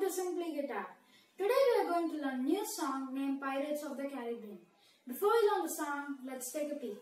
to Simply Guitar. Today we are going to learn a new song named Pirates of the Caribbean. Before we learn the song, let's take a peek.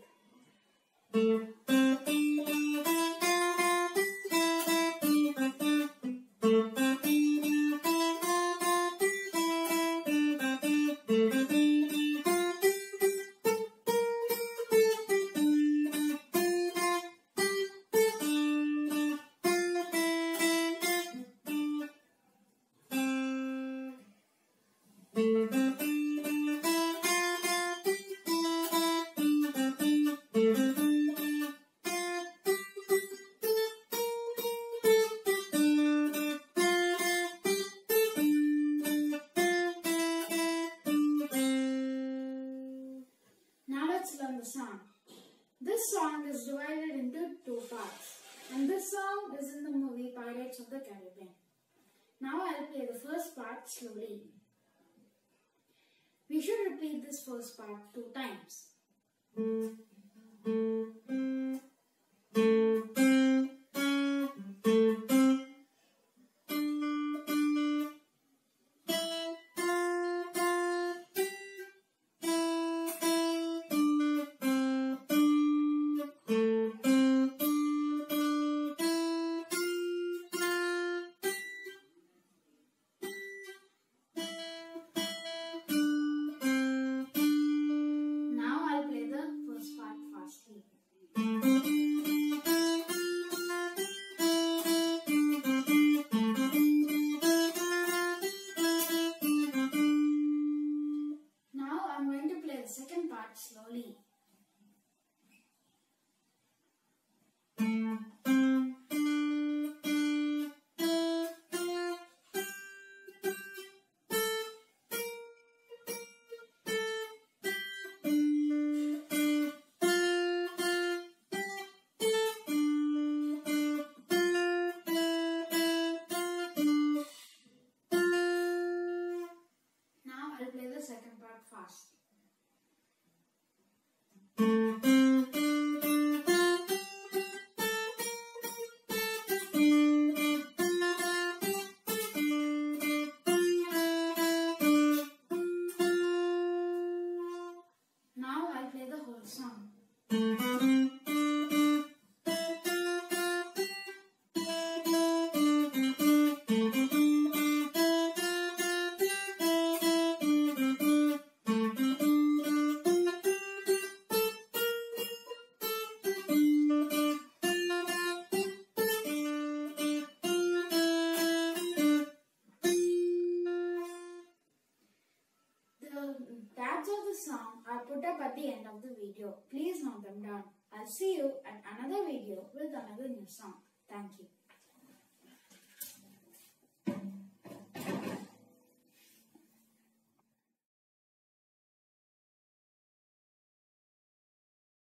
Let's learn the song. This song is divided into two parts, and this song is in the movie Pirates of the Caribbean. Now I'll play the first part slowly. We should repeat this first part two times. Slowly. Now The tabs of the song are put up at the end of the video. Please note them down. I'll see you at another video with another new song. Thank you.